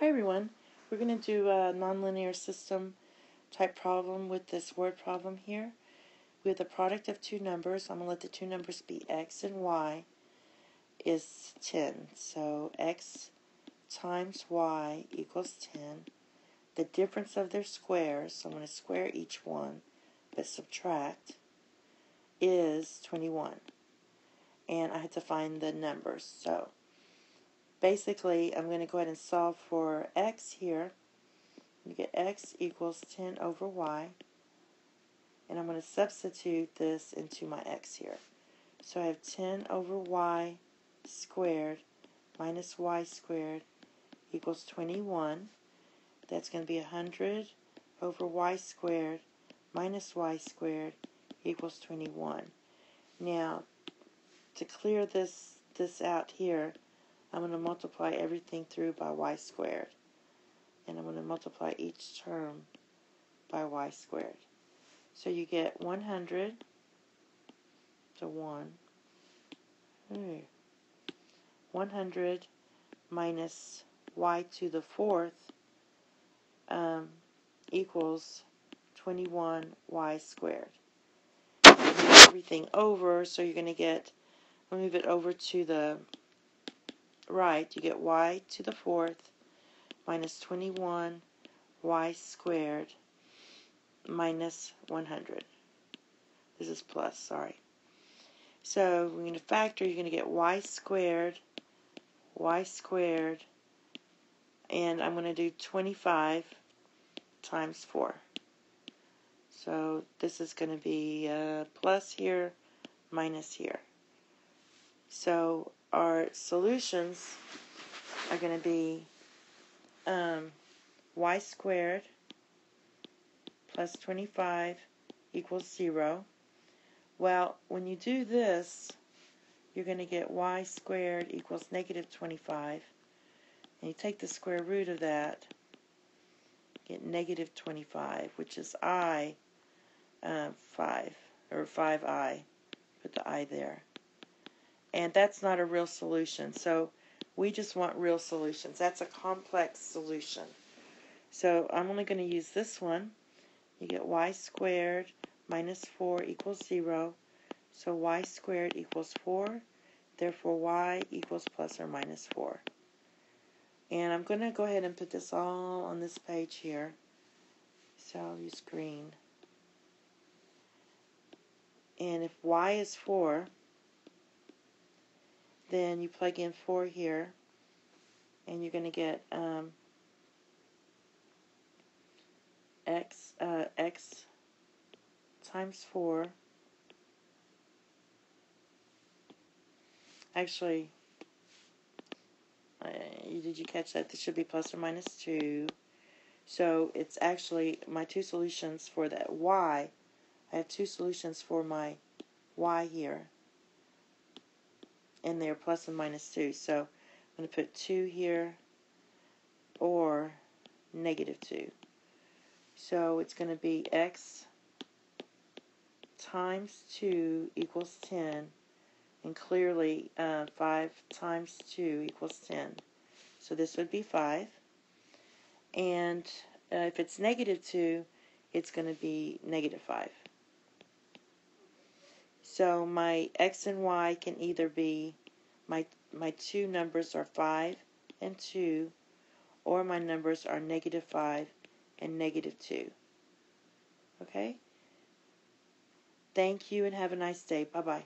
Hi everyone. We're going to do a nonlinear system type problem with this word problem here. We have the product of two numbers. I'm going to let the two numbers be x and y is 10. So x times y equals 10. The difference of their squares, so I'm going to square each one, but subtract, is 21. And I had to find the numbers. So basically, I'm going to go ahead and solve for x here. You get x equals 10 over y. And I'm going to substitute this into my x here. So I have 10 over y squared minus y squared equals 21. That's going to be 100 over y squared minus y squared equals 21. Now, to clear this, this out here, I'm going to multiply everything through by y squared. And I'm going to multiply each term by y squared. So you get 100 to 1. 100 minus y to the fourth um, equals 21y squared. Everything over, so you're going to get, move it over to the right, you get y to the fourth minus 21 y squared minus 100. This is plus, sorry. So we're going to factor, you're going to get y squared, y squared, and I'm going to do 25 times 4. So this is going to be uh, plus here, minus here. So our solutions are going to be um, y squared plus 25 equals 0. Well, when you do this, you're going to get y squared equals negative 25. And you take the square root of that, get negative 25, which is i uh, 5, or 5i. Put the i there and that's not a real solution. So we just want real solutions. That's a complex solution. So I'm only going to use this one. You get y squared minus 4 equals 0. So y squared equals 4. Therefore, y equals plus or minus 4. And I'm going to go ahead and put this all on this page here. So I'll use green. And if y is 4, then you plug in 4 here and you're going to get um, x uh, x times 4 actually uh, did you catch that? This should be plus or minus 2 so it's actually my two solutions for that. Y I have two solutions for my y here and they're plus and minus 2. So I'm going to put 2 here or negative 2. So it's going to be x times 2 equals 10. And clearly uh, 5 times 2 equals 10. So this would be 5. And uh, if it's negative 2, it's going to be negative 5. So my x and y can either be, my, my two numbers are 5 and 2, or my numbers are negative 5 and negative 2. Okay? Thank you and have a nice day. Bye-bye.